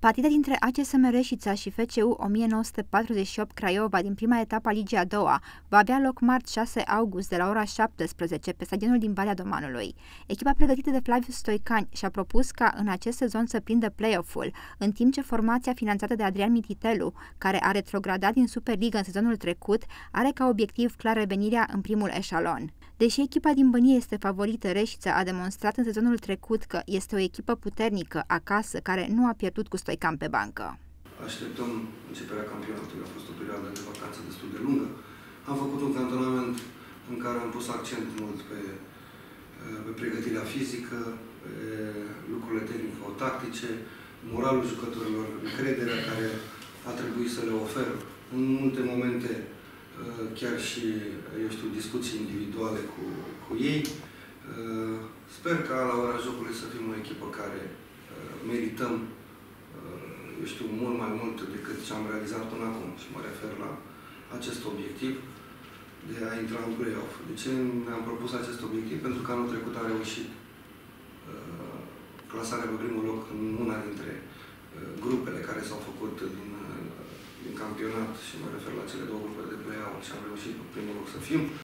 Partida dintre ACSM Reșița și FCU 1948 Craiova din prima etapă a Ligii a doua va avea loc marți 6 august de la ora 17 pe stadionul din Valea Domanului. Echipa pregătită de Flavius Stoicani și-a propus ca în acest sezon să prindă play-off-ul, în timp ce formația finanțată de Adrian Mititelu, care a retrogradat din Superliga în sezonul trecut, are ca obiectiv clar revenirea în primul eșalon. Deși echipa din Bănie este favorită, Reșița a demonstrat în sezonul trecut că este o echipă puternică acasă care nu a pierdut cu Stoican pe bancă. Așteptăm începerea campionatului. A fost o perioadă de vacanță destul de lungă. Am făcut un cantonament în care am pus accent mult pe, pe pregătirea fizică, pe lucrurile tehnico-tactice, moralul jucătorilor, încrederea care a trebuit să le ofer. În multe momente Uh, chiar și, eu știu, discuții individuale cu, cu ei. Uh, sper ca la ora jocului să fim o echipă care uh, merităm, eu știu, mult mai mult decât ce am realizat până acum și mă refer la acest obiectiv de a intra în play-off. De ce ne-am propus acest obiectiv? Pentru că anul trecut a reușit clasarea pe primul loc în una dintre grupele care s-au făcut din din campionat și mă refer la cele două grupuri de play-out și am reușit pe primul loc să fim.